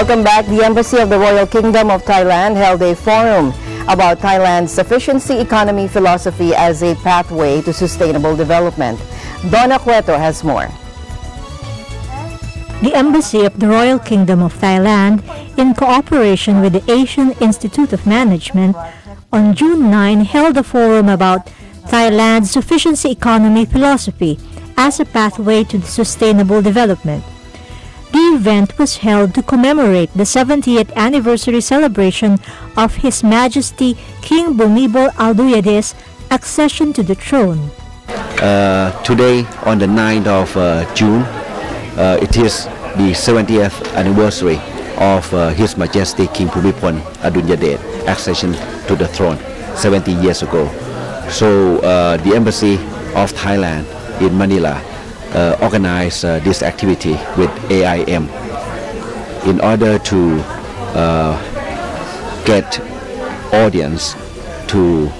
Welcome back. The Embassy of the Royal Kingdom of Thailand held a forum about Thailand's sufficiency economy philosophy as a pathway to sustainable development. Donna Cueto has more. The Embassy of the Royal Kingdom of Thailand, in cooperation with the Asian Institute of Management, on June 9 held a forum about Thailand's sufficiency economy philosophy as a pathway to sustainable development. The event was held to commemorate the 70th anniversary celebration of His Majesty King Bhumibol Adulyadej's accession to the throne. Uh, today, on the 9th of uh, June, uh, it is the 70th anniversary of uh, His Majesty King Bhumibol Adulyadej accession to the throne 70 years ago. So uh, the Embassy of Thailand in Manila organize uh, this activity with AIM in order to uh, get audience to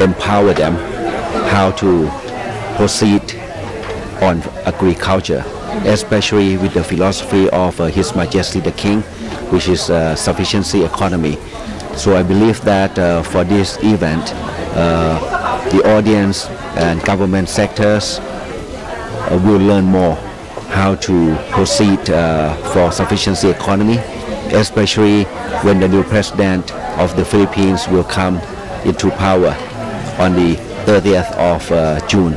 empower them how to proceed on agriculture, especially with the philosophy of uh, His Majesty the King, which is uh, sufficiency economy. So I believe that uh, for this event, the audience and government sectors uh, will learn more how to proceed uh, for sufficiency economy, especially when the new president of the Philippines will come into power on the 30th of uh, June.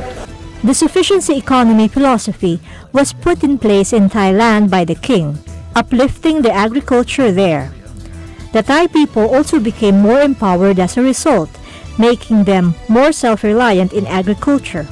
The sufficiency economy philosophy was put in place in Thailand by the king, uplifting the agriculture there. The Thai people also became more empowered as a result, making them more self-reliant in agriculture.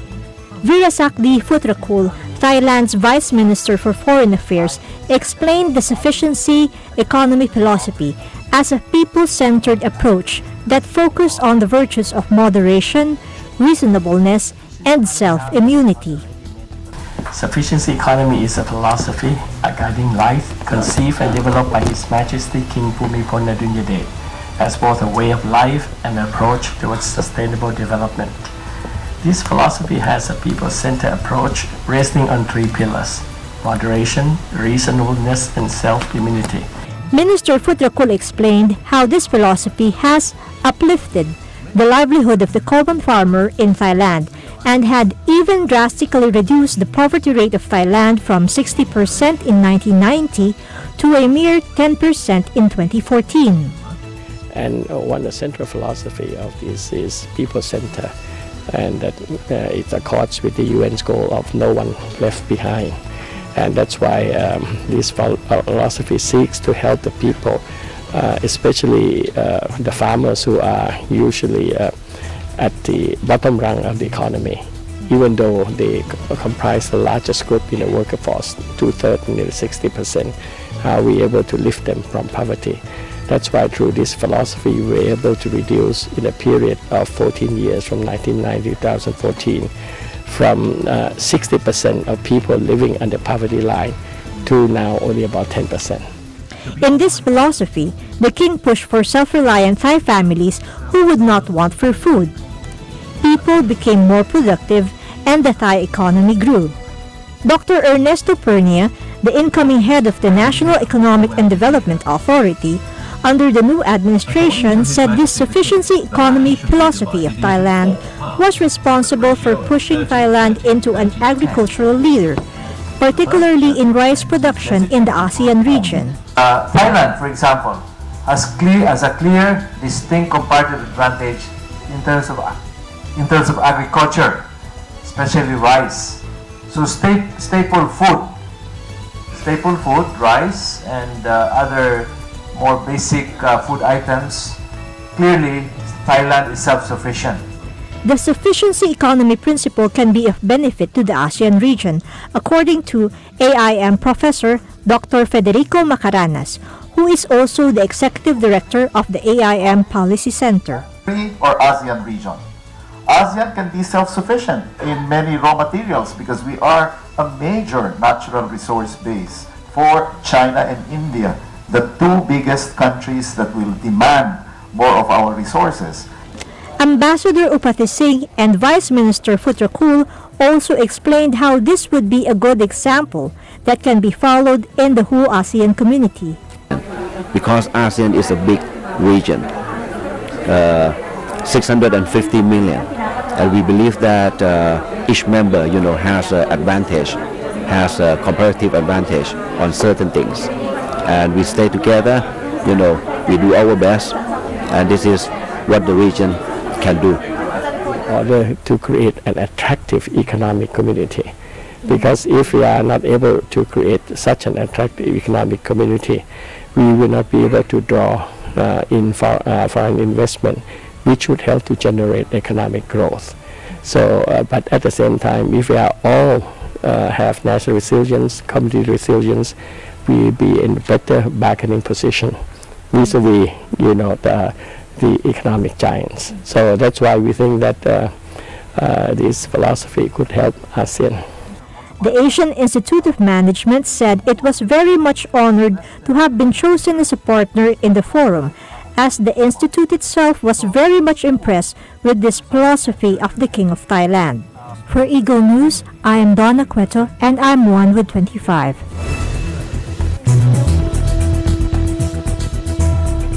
Virasakdi Futrakul, Thailand's Vice Minister for Foreign Affairs, explained the sufficiency economy philosophy as a people-centered approach that focused on the virtues of moderation, reasonableness, and self-immunity. Sufficiency economy is a philosophy, a guiding life, conceived and developed by His Majesty King Bhumibol Adulyadej as both a way of life and an approach towards sustainable development. This philosophy has a people-centered approach resting on three pillars, moderation, reasonableness, and self-immunity. Minister Futrakul explained how this philosophy has uplifted the livelihood of the common farmer in Thailand and had even drastically reduced the poverty rate of Thailand from 60% in 1990 to a mere 10% in 2014. And uh, one of the central philosophy of this is people-centered and that uh, it accords with the UN's goal of no one left behind. And that's why um, this uh, philosophy seeks to help the people, uh, especially uh, the farmers who are usually uh, at the bottom rung of the economy. Even though they comprise the largest group in the workforce, two-thirds, nearly 60%, are we able to lift them from poverty? That's why through this philosophy we were able to reduce in a period of 14 years from 1990 to 2014 from 60% uh, of people living under the poverty line to now only about 10%. In this philosophy, the king pushed for self-reliant Thai families who would not want for food. People became more productive and the Thai economy grew. Dr. Ernesto Pernia, the incoming head of the National Economic and Development Authority, under the new administration said this sufficiency economy philosophy of Thailand was responsible for pushing Thailand into an agricultural leader, particularly in rice production in the ASEAN region. Uh, Thailand, for example, has, clear, has a clear, distinct comparative advantage in terms of, in terms of agriculture, especially rice. So staple food, staple food, rice, and uh, other more basic uh, food items, clearly Thailand is self-sufficient. The sufficiency economy principle can be of benefit to the ASEAN region, according to AIM professor Dr. Federico Macaranas, who is also the executive director of the AIM Policy Center. Or ASEAN region. ASEAN can be self-sufficient in many raw materials because we are a major natural resource base for China and India the two biggest countries that will demand more of our resources. Ambassador Upatising and Vice Minister Futrakul also explained how this would be a good example that can be followed in the whole ASEAN community. because ASEAN is a big region, uh, 650 million, and we believe that uh, each member, you know, has an advantage, has a comparative advantage on certain things, and we stay together. You know, we do our best, and this is what the region can do. Order to create an attractive economic community, because if we are not able to create such an attractive economic community, we will not be able to draw uh, in for, uh, foreign investment, which would help to generate economic growth. So, uh, but at the same time, if we are all uh, have national resilience, community resilience, we be in better bargaining position vis-a-vis, you know, the, the economic giants. So that's why we think that uh, uh, this philosophy could help ASEAN. The Asian Institute of Management said it was very much honored to have been chosen as a partner in the forum, as the institute itself was very much impressed with this philosophy of the King of Thailand. For Eagle News, I am Donna Cueto and I'm one with 25.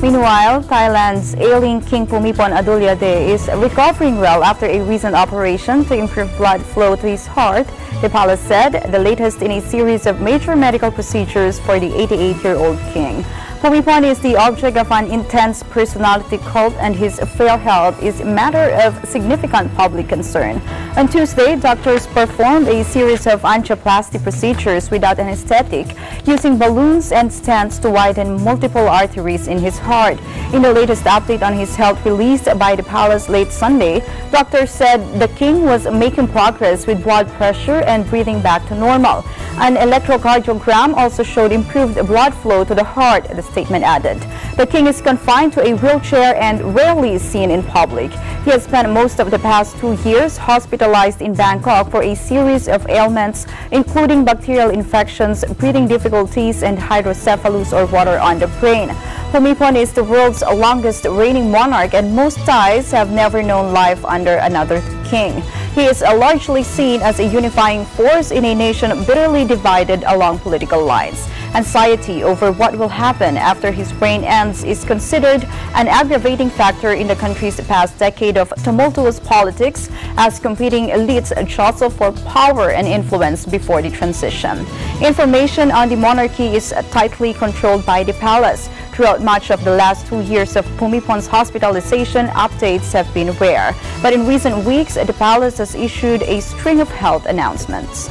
Meanwhile, Thailand's ailing King Bhumibol Adulyadej is recovering well after a recent operation to improve blood flow to his heart the palace said the latest in a series of major medical procedures for the 88-year-old king. Bhumibol is the object of an intense personality cult and his frail health is a matter of significant public concern. On Tuesday, doctors performed a series of angioplasty procedures without anesthetic, using balloons and stents to widen multiple arteries in his heart. In the latest update on his health released by the palace late Sunday, doctors said the king was making progress with blood pressure and breathing back to normal. An electrocardiogram also showed improved blood flow to the heart, the statement added. The king is confined to a wheelchair and rarely seen in public. He has spent most of the past two years hospitalized in Bangkok for a series of ailments, including bacterial infections, breathing difficulties, and hydrocephalus or water on the brain. Bhumibol is the world's longest reigning monarch and most Thais have never known life under another king. He is largely seen as a unifying force in a nation bitterly divided along political lines. Anxiety over what will happen after his reign ends is considered an aggravating factor in the country's past decade of tumultuous politics as competing elites jostle for power and influence before the transition. Information on the monarchy is tightly controlled by the palace. Throughout much of the last two years of Bhumibol's hospitalization, updates have been rare. But in recent weeks, the palace has issued a string of health announcements.